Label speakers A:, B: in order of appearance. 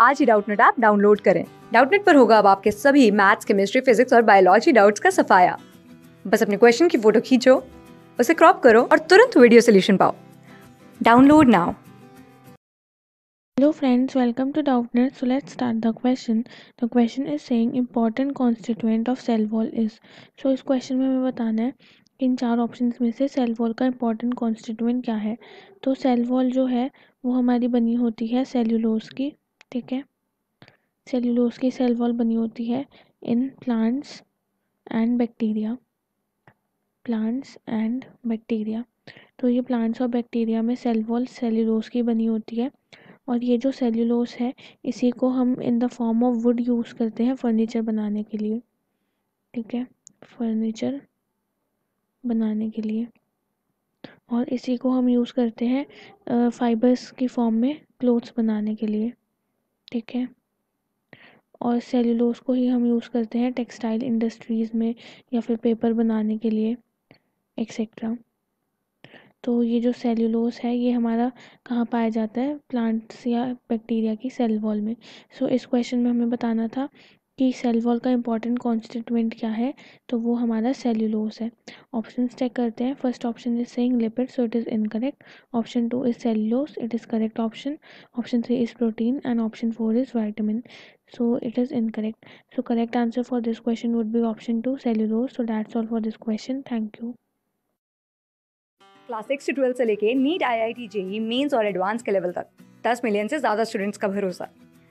A: आज ही Doubtnut app download करें डाउटनेट पर होगा अब आपके सभी मैथ्स केमिस्ट्री फिजिक्स और बायोलॉजी डाउट्स का सफाया बस अपने क्वेश्चन की फ़ोटो खींचो उसे क्रॉप करो और तुरंत वीडियो सोल्यूशन पाओ download now
B: Hello friends, welcome to Doubtnet. So let's start the question. The question is saying important constituent of cell wall is. So इस question में हमें बताना है कि इन चार ऑप्शंस में से सेल वॉल का important constituent क्या है तो सेल वॉल जो है वो हमारी बनी होती है सेल्यूलोज की ठीक है? सेल्यूलोज की सेल वॉल बनी होती है in plants and bacteria plants and bacteria तो ये प्लांट्स और बैक्टीरिया में सेल वॉल सेल्यूलोज की बनी होती है और ये जो सेल्यूलोज है, इसी को हम in the form of wood use करते हैं फर्नीचर बनाने के लिए। ठीक है? फर्नीचर बनाने के लिए। और इसी को हम यूज़ करते हैं फाइबर्स की फॉर्म में क्लोथ्स बनाने के लिए। ठीक है। और सेलुलोज को ही हम यूज़ करते हैं टेक्सटाइल इंडस्ट्रीज़ में या फिर पेपर बनाने के लिए एक्सेट्रा तो ये जो सेल्यूलोज है ये हमारा कहाँ पाया जाता है? प्लांट्स या बैक्टीरिया की सेल वॉल में। सो so, इस क्वेश्चन में हमें बताना था कि सेल वॉल का इंपॉर्टेंट कॉन्स्टिट्यूएंट क्या है तो वो हमारा सेल्यूलोज है। ऑप्शन चेक करते हैं। First option is saying lipid so it is incorrect option two is cellulose it is correct option option three is protein and option four is vitamin so it is incorrect. So, correct answer for this question would be option 2 cellulose. So, that's all for this question. Thank you.
A: Class six से twelfth से लेके NEET I I T JEE mains और advance के level तक। दस million से ज़्यादा students का भरोसा।